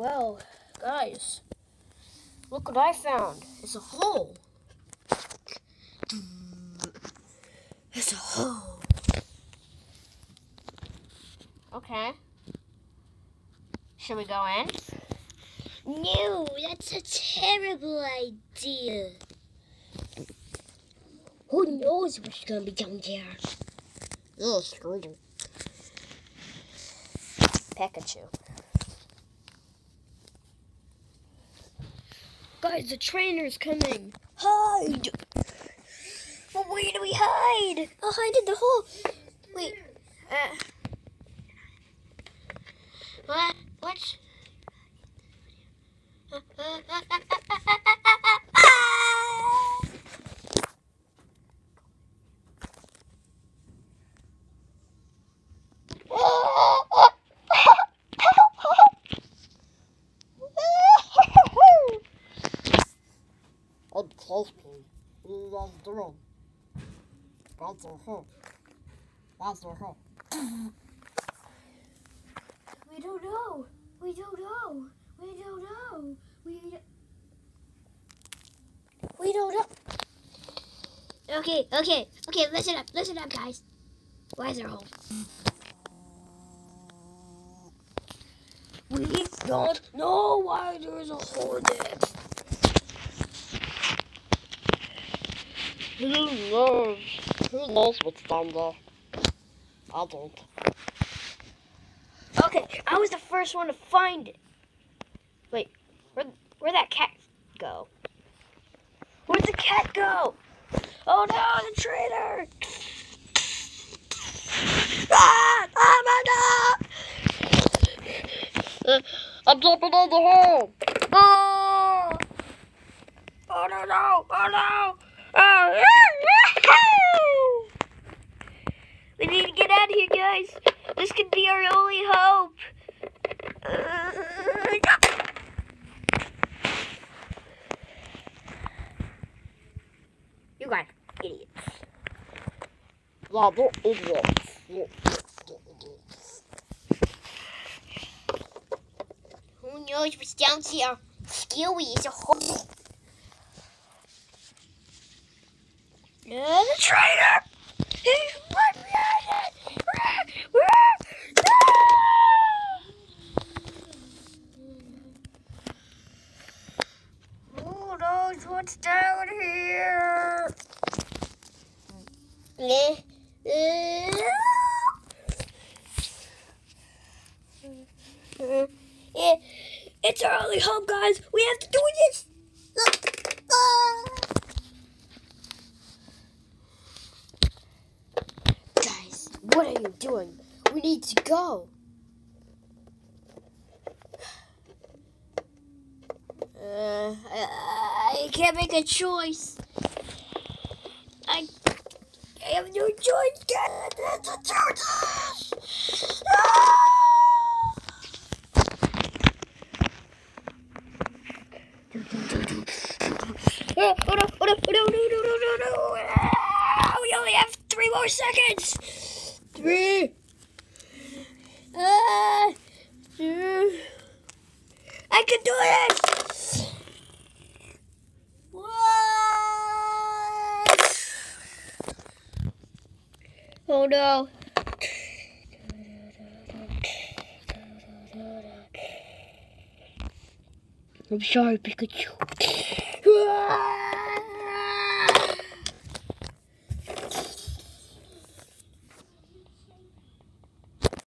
Well, guys, look what I found. It's a hole. It's a hole. Okay. Should we go in? No, that's a terrible idea. Who knows what's gonna be down there? Scrooge. Pikachu. Guys, the trainer's coming. Hide! Well, where do we hide? I'll hide in the hole. Wait. Uh. What? What? Please. What are you guys doing? That's a hole. That's a hole. We don't know. We don't know. We don't know. We don't. We don't know. Okay, okay, okay, listen up, listen up, guys. Why is there a hole? We don't know why there's a hole in it. Who knows? Who knows what's down there? I don't. Okay, I was the first one to find it. Wait, where where'd that cat go? Where'd the cat go? Oh no, the traitor! Ah! Oh my god! I'm jumping on the hole! Oh! Oh no no! Oh no! We need to get out of here, guys. This could be our only hope. You guys, idiots. They're idiots. Who knows what's down here? Scary is a hole. The traitor! Who knows what's down here? It's our only hope, guys. We have to do this. Ah. Guys, what are you doing? We need to go. Uh, I, I can't make a choice. I, I have no choice. God, a choice. Ah! Oh, no, oh, no, oh, no, no, no, no, no, no. We only have three more seconds. Three. Ah, two. I can do it. One. Oh no. I'm sorry, Pikachu.